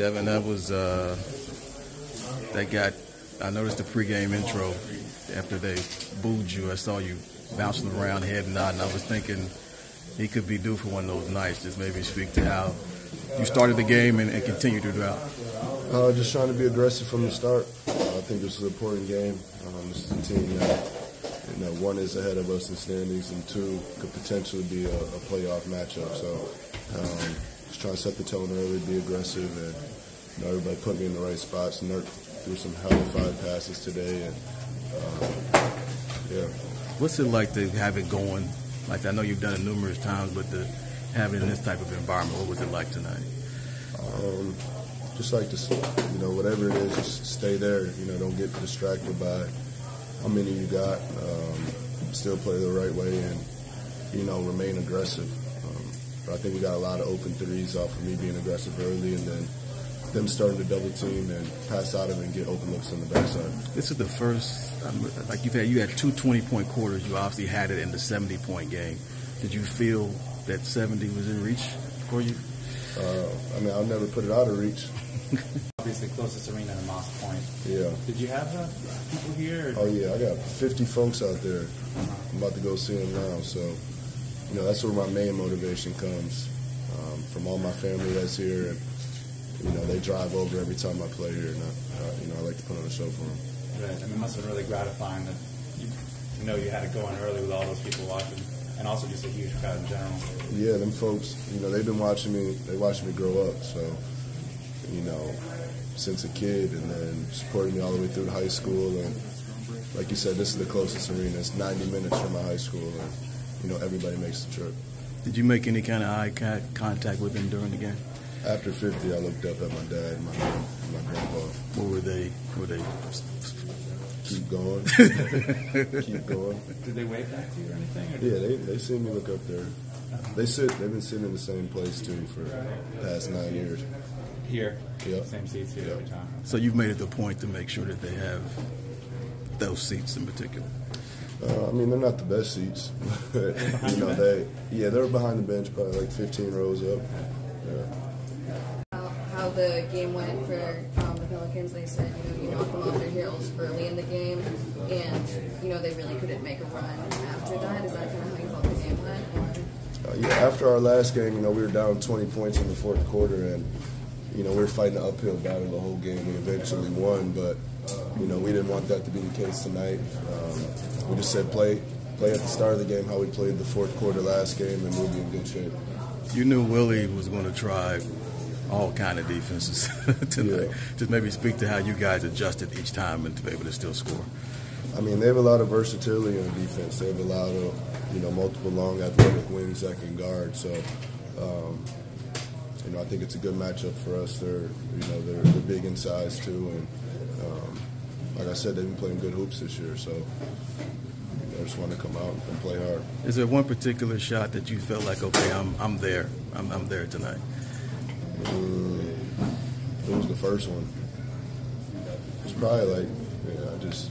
Devin, that was uh, that got. I noticed the pregame intro after they booed you. I saw you bouncing around, head nodding. I was thinking he could be due for one of those nights. Just maybe speak to how you started the game and, and continued throughout. Uh, just trying to be aggressive from the start. Uh, I think this is an important game. Um, this is a team that you know one is ahead of us in standings, and two could potentially be a, a playoff matchup. So um, trying to set the tone early, be aggressive, and you know, everybody put me in the right spots. Nurk threw some hell of five passes today, and uh, yeah. What's it like to have it going? Like I know you've done it numerous times, but to have it in this type of environment, what was it like tonight? Um, just like to, you know, whatever it is, just stay there. You know, don't get distracted by how many you got. Um, still play the right way and, you know, remain aggressive. Um, but I think we got a lot of open threes off of me being aggressive early and then them starting to double team and pass out of it and get open looks on the backside. This is the first, um, like you've had, you had two 20 point quarters. You obviously had it in the 70 point game. Did you feel that 70 was in reach for you? Uh, I mean, I'll never put it out of reach. Obviously, closest arena to Moss Point. Yeah. Did you have uh, people here? Oh yeah, I got 50 folks out there. I'm about to go see them now. So, you know, that's where my main motivation comes um, from all my family that's here, and you know, they drive over every time I play here, and I, uh, you know, I like to put on a show for them. Right. I mean, it must have been really gratifying that you, you know you had it going early with all those people watching, and also just a huge crowd in general. Yeah, them folks, you know, they've been watching me. They watched me grow up, so you know, since a kid, and then supporting me all the way through high school. And like you said, this is the closest arena. It's 90 minutes from my high school, and you know, everybody makes the trip. Did you make any kind of eye contact with them during the game? After 50, I looked up at my dad and my, and my grandpa. What were they? Were they? Keep going. Keep going. Did they wave back to you or anything? Or Yeah, they they see me look up there. They sit. They've been sitting in the same place too for the past nine years. Here. Yep. Same seats here Yep. every time. So you've made it the point to make sure that they have those seats in particular. Uh, I mean, they're not the best seats. but, you know, they yeah, they're behind the bench, probably like 15 rows up. Yeah. how, how the game went for um, the Pelicans. They said, you know, you knocked them off their heels early in the game, and you know they really couldn't make a run after that. Is that kind of how you thought the game went? Uh, yeah, after our last game, you know, we were down 20 points in the fourth quarter, and you know, we were fighting an uphill battle the whole game. We eventually won, but you know, we didn't want that to be the case tonight. Um, we just said play, play at the start of the game how we played the fourth quarter last game, and we'll be in good shape. You knew Willie was going to try all kind of defenses tonight. Yeah. Just maybe speak to how you guys adjusted each time and to be able to still score. I mean, they have a lot of versatility on defense. They have a lot of, you know, multiple long athletic wings that can guard. So, um, you know, I think it's a good matchup for us. They're, you know, they're, they're big in size too, and um, like I said, they've been playing good hoops this year. So, you know, I just want to come out and play hard. Is there one particular shot that you felt like, okay, I'm I'm there, I'm, I'm there tonight? Mm, it was the first one. It's probably like, yeah, I just.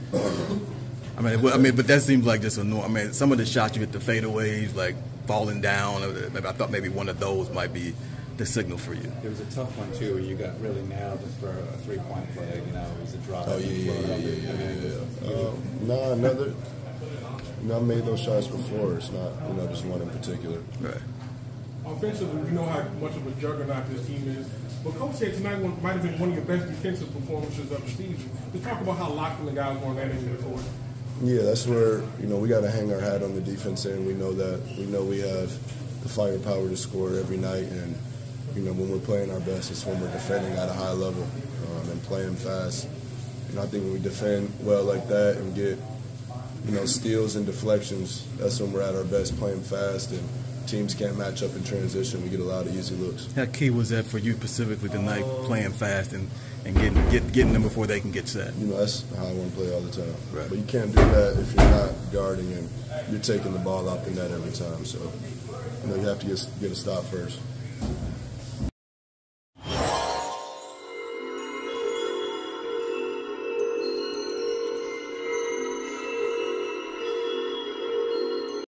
I mean, well, I mean, but that seems like just a norm. I mean, some of the shots you hit the fadeaways, like falling down. Maybe I thought maybe one of those might be the signal for you. There was a tough one too, where you got really nailed for a three-point play. You know, it was a drop. Oh yeah, yeah, yeah, yeah, yeah. yeah. Uh, nah, another. You know, I made those shots before. It's not, you know, just one in particular. Right. Offensively, we know how much of a juggernaut this team is. But Coach said tonight one, might have been one of your best defensive performances of the season. To talk about how locked in the guys were on that end of the court. Yeah, that's where you know we got to hang our hat on the defense end. We know that we know we have the firepower to score every night, and you know when we're playing our best, it's when we're defending at a high level um, and playing fast. And I think when we defend well like that and get you know steals and deflections, that's when we're at our best, playing fast and teams can't match up in transition. We get a lot of easy looks. How key was that for you specifically tonight, playing fast and, and getting get, getting them before they can get set? You know, that's how I want to play all the time. Right. But you can't do that if you're not guarding and you're taking the ball out the net every time. So, you know, you have to get, get a stop first.